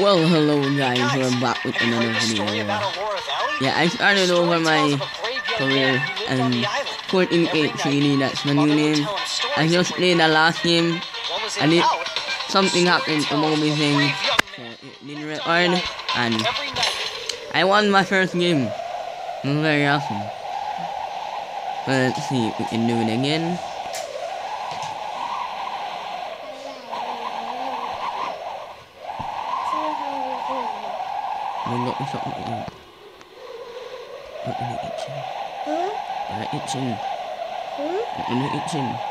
Well, hello guys, we're back with another video. Yeah, I started over my career and put in 8 really, that's my new name. I just played the last game and it, something happened to Moby thing, so it didn't record and I won my first game. It was very awesome. But let's see if we can do it again. Mình lộn sợ lộn Lộn nó itching. Nó itching. Lộn nó itching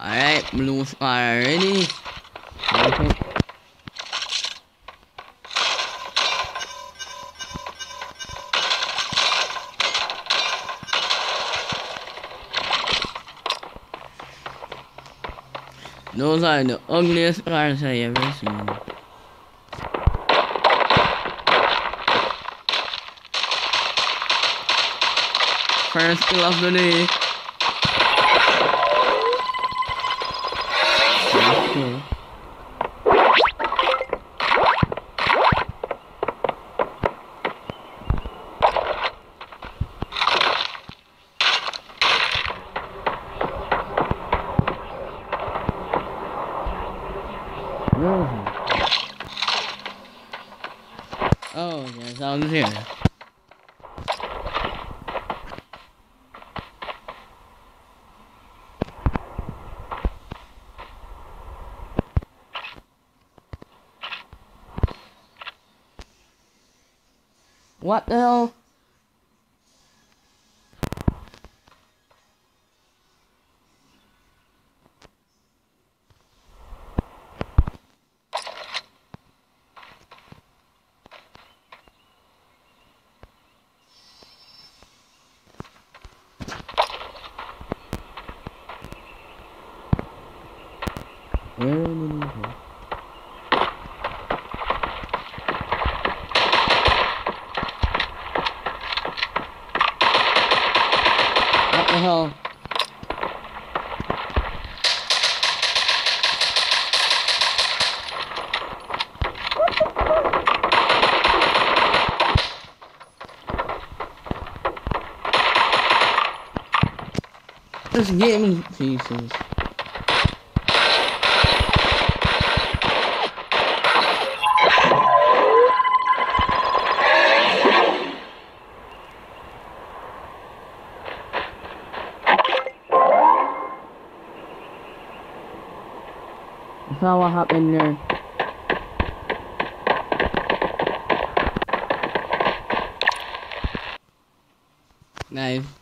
Alright, blue star ready. Those are the ugliest cars I ever seen. First kill of the day. Okay. Oh, there's all here. What the hell? Where go? What hell? Just get me I saw what happened there. Guys.